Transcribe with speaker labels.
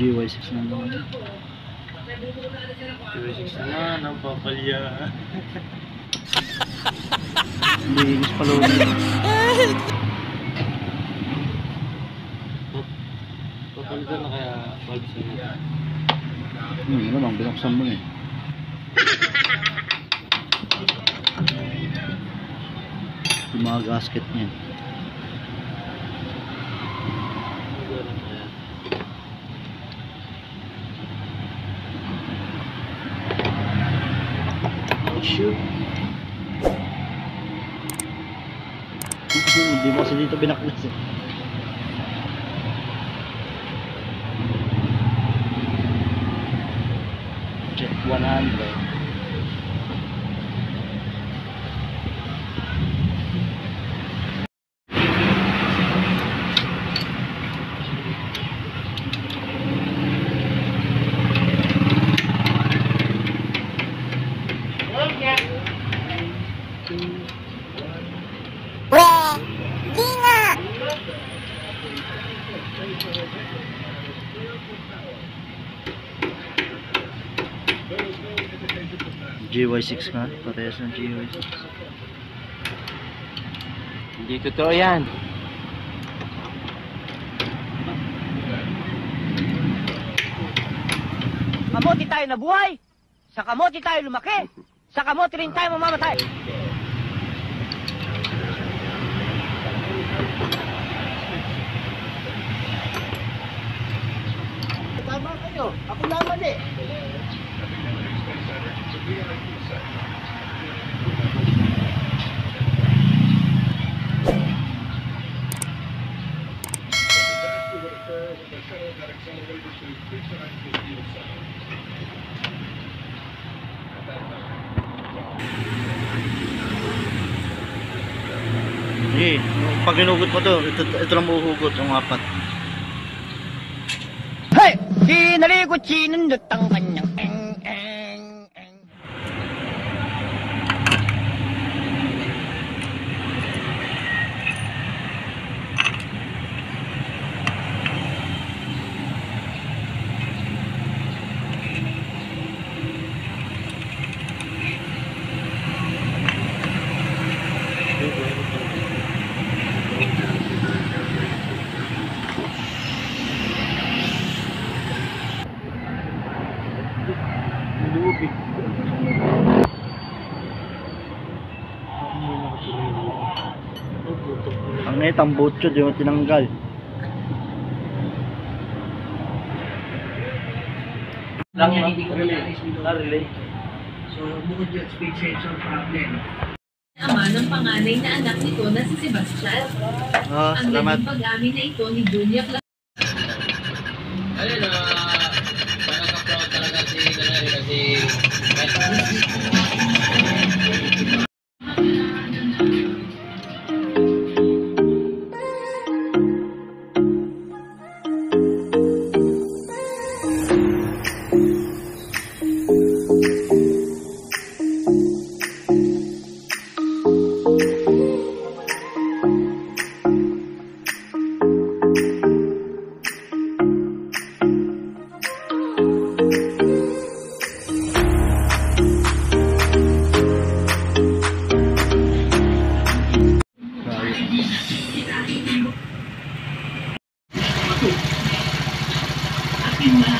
Speaker 1: GY6 na naman.
Speaker 2: GY6 naman, ang papalya.
Speaker 1: Linis pa loob.
Speaker 2: Papalitan na kaya valves niya.
Speaker 1: Hmm, ano bang binuksan mo na eh. Yung mga gasket niya. Shoot. Hindi mo kasi dito binaklas eh. Check 100. GY6 nga, parehas ng GY6.
Speaker 2: Hindi totoo yan.
Speaker 3: Kamote tayo nabuhay. Sa kamote tayo lumaki. Sa kamote rin tayo mamamatay. Tama kayo. Ako naman eh.
Speaker 1: Eh, pag hinugot mo to, ito, ito lang mahuhugot, yung apat.
Speaker 3: Hey! Sinaligot sinundot ang kanyang eng
Speaker 1: Ang ang butcho, di mo tinanggal.
Speaker 3: Lang yan, hindi ko relay. relay. So, bukod yung speed sensor problem.
Speaker 4: ama ng panganay na anak nito na si Sebastian.
Speaker 1: Ah,
Speaker 4: Ang
Speaker 1: salamat.
Speaker 4: naging pag-amin na ito ni Junior
Speaker 2: Ayun na, parang talaga si Kanari kasi
Speaker 4: Akin na.